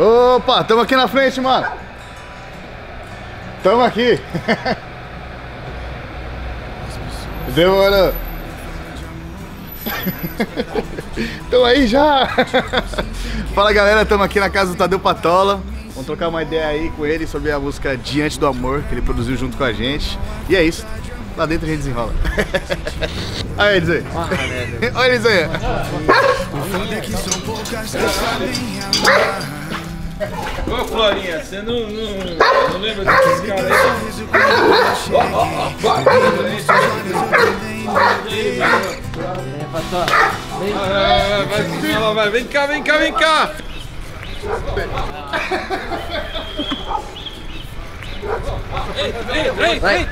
Opa, tamo aqui na frente, mano. Tamo aqui. Demorou. Tamo aí já. Fala galera, tamo aqui na casa do Tadeu Patola. Vamos trocar uma ideia aí com ele sobre a música Diante do Amor, que ele produziu junto com a gente. E é isso. Lá dentro a gente desenrola. Olha eles aí. Olha eles aí. Ô Florinha, você não, não, não lembra desses caras aí? Ó, ó, ó, vai, vai, vai, vai, vem cá, vem cá, vem cá! Vem, vem, vem,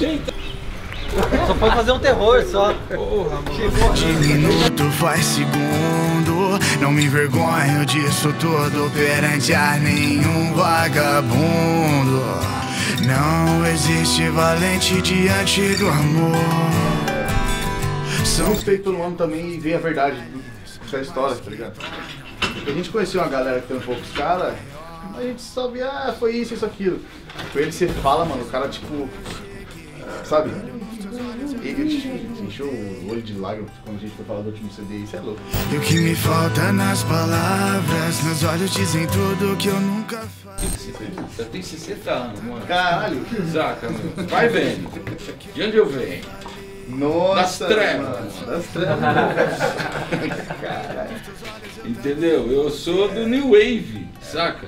vem! Só foi fazer um terror só. Porra, mano. De minuto faz segundo Não me envergonho disso tudo Perante a nenhum vagabundo Não existe valente diante do amor São respeito todo mundo também e ver a verdade da história, tá ligado? Porque a gente conheceu uma galera que tem um pouco os caras, a gente só via, ah, foi isso, isso, aquilo. Com ele você fala, mano, o cara tipo. Sabe? Encheu o olho de lágrimas quando a gente foi falar do último CD, isso é louco. E o que me falta nas palavras Meus olhos dizem tudo que eu nunca falei Eu tenho 60 anos, mano. Caralho! Saca, meu? Vai vendo. De onde eu venho? Nossa! Das trevas. mano, Das trevas. Entendeu? Eu sou do New Wave, saca?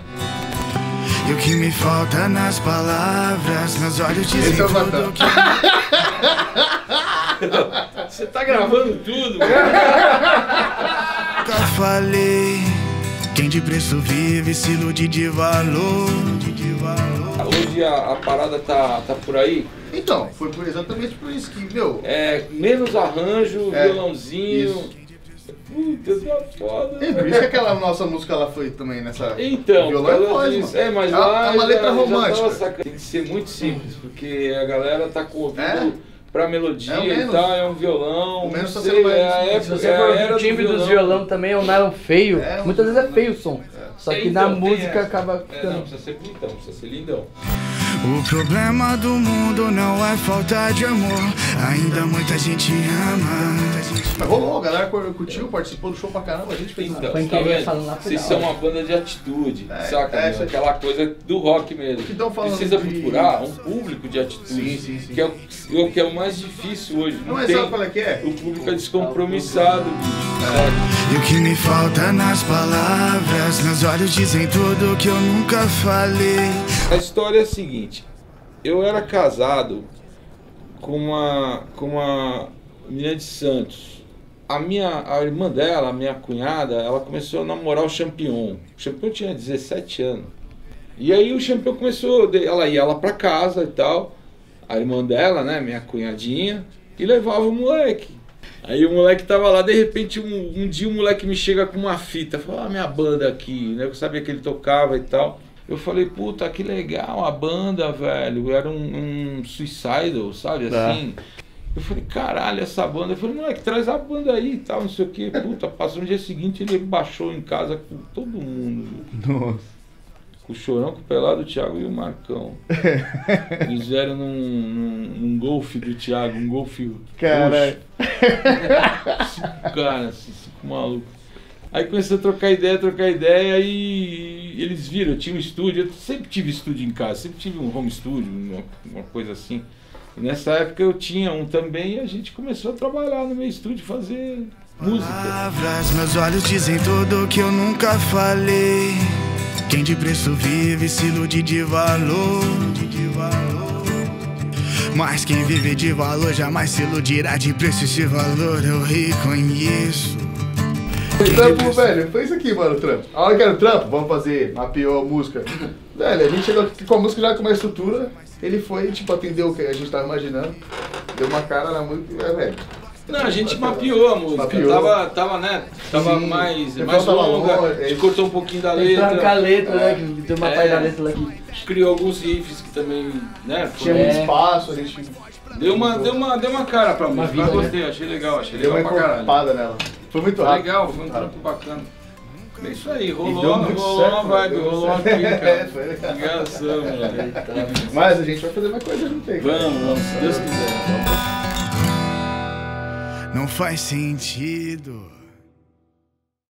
E o que me falta nas palavras Meus olhos dizem Esse é o tudo que eu Você tá gravando tudo, nunca falei Quem de preço vive se ilude de valor de valor. Hoje a, a parada tá, tá por aí. Então, foi por- exatamente por isso que, meu. É menos arranjo, É, violãozinho. isso. Puta, tá foda. É por isso que aquela nossa música ela foi também nessa. Então, violão é disso. mano. É, mas é, lá é uma letra já- já romântica. saca- Tem que ser muito simples, porque a galera tá com o ouvido É? Pra melodia É e tal, é um violão. O menos não tá sei, mais- é a se época, Se você é o timbre do dos violão também é um nylon feio. É, Muitas vezes é feio o som. Só que na Então, tem música acaba É, não, ficando. precisa ser bonitão, precisa ser lindão. O problema do mundo não é falta de amor Ainda muita gente ama Mas rolou, a galera cur- curtiu, participou do show pra caramba, a gente fez Então. Foi tá vendo? Vocês são uma banda de atitude, É, saca? é, meu? Aquela coisa do rock mesmo. que tão falando Precisa de- procurar um público de atitude. Sim, sim, sim. Que é o, que é o mais difícil hoje. Não, Não é tem. sabe qual é que é? O público é descompromissado. saca? E o que me falta nas palavras Meus olhos dizem tudo que eu nunca falei A história é a seguinte: eu era casado com uma, com uma menina de Santos. A minha a irmã dela, a minha cunhada, ela começou a namorar o Champion. O Champion tinha 17 anos. E aí o Champion começou, ela ia lá pra casa e tal, a irmã dela, né, minha cunhadinha, e levava o moleque. Aí o moleque tava lá, de repente um, um dia o moleque me chega com uma fita, falou, ah, minha banda aqui, né? Eu sabia que ele tocava e tal. Eu falei, puta, que legal a banda, velho. Era um, um Suicidal, sabe, Tá. assim. Eu falei, caralho, essa banda. Eu falei, moleque, traz a banda aí e tal, não sei o que. Puta, passou no dia seguinte, ele baixou em casa com todo mundo. Nossa. Com o Chorão, com o Pelado, o Thiago e o Marcão. Eles vieram num, num, num golfe do Thiago, um golfe Caralho. roxo. Cara, assim, cinco malucos. Aí começou a trocar ideia, trocar ideia e eles viram, eu tinha um estúdio, eu sempre tive estúdio em casa, sempre tive um home studio, uma, uma coisa assim. E nessa época eu tinha um também e a gente começou a trabalhar no meu estúdio, fazer música. Palavras, meus olhos dizem tudo que eu nunca falei Quem de preço vive se ilude de valor. Mas quem vive de valor jamais se iludirá de preço esse valor eu reconheço O trampo, velho, foi isso aqui, mano, o trampo. A hora que era o trampo, vamos fazer, mapeou a música. Velho, a gente chegou aqui com a música já com uma estrutura, ele foi, tipo, atendeu o que a gente tava imaginando, deu uma cara na música, é, velho. Não, a gente mapeou a música, Mapeou. tava, tava, né, tava Sim. mais, mais tava longa, longo, a é gente isso. cortou um pouquinho da Tem que letra. trocar a letra, né? Que tem uma É. parte da letra lá que. criou alguns riffs que também, né? Tinha muito É. espaço, a gente Deu uma, deu uma, deu uma cara pra música. vida, Mas né? gostei, achei legal, achei deu uma legal pra caralho. encorpada nela. Foi muito rápido. legal, foi um Rápido. trampo bacana. É isso aí, rolou, rolou certo, uma vibe, rolou uma química. É, foi legal. Engraçado, mano. Mas a gente vai fazer mais coisa junto aí. cara. Vamos, vamos, se Deus quiser. Não faz sentido.